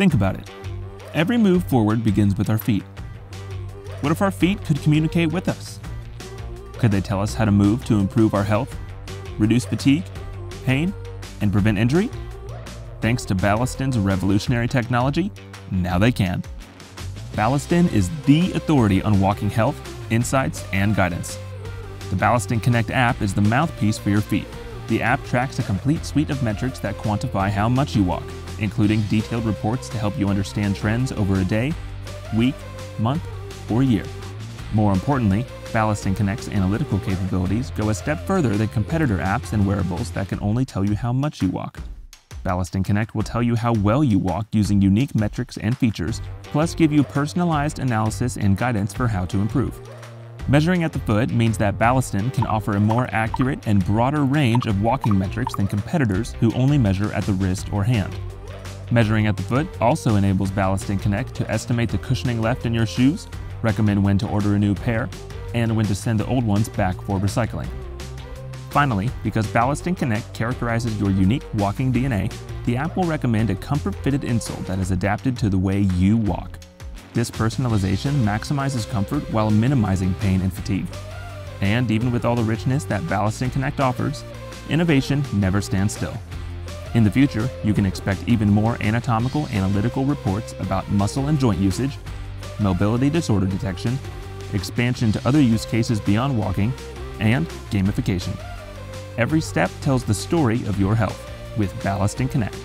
Think about it. Every move forward begins with our feet. What if our feet could communicate with us? Could they tell us how to move to improve our health, reduce fatigue, pain, and prevent injury? Thanks to Baliston's revolutionary technology, now they can. Baliston is the authority on walking health, insights, and guidance. The Baliston Connect app is the mouthpiece for your feet. The app tracks a complete suite of metrics that quantify how much you walk, including detailed reports to help you understand trends over a day, week, month, or year. More importantly, Baliston Connect's analytical capabilities go a step further than competitor apps and wearables that can only tell you how much you walk. Baliston Connect will tell you how well you walk using unique metrics and features, plus give you personalized analysis and guidance for how to improve. Measuring at the foot means that Baliston can offer a more accurate and broader range of walking metrics than competitors who only measure at the wrist or hand. Measuring at the foot also enables Baliston Connect to estimate the cushioning left in your shoes, recommend when to order a new pair, and when to send the old ones back for recycling. Finally, because Baliston Connect characterizes your unique walking DNA, the app will recommend a comfort-fitted insole that is adapted to the way you walk. This personalization maximizes comfort while minimizing pain and fatigue. And even with all the richness that Baliston Connect offers, innovation never stands still. In the future, you can expect even more anatomical analytical reports about muscle and joint usage, mobility disorder detection, expansion to other use cases beyond walking, and gamification. Every step tells the story of your health with Baliston Connect.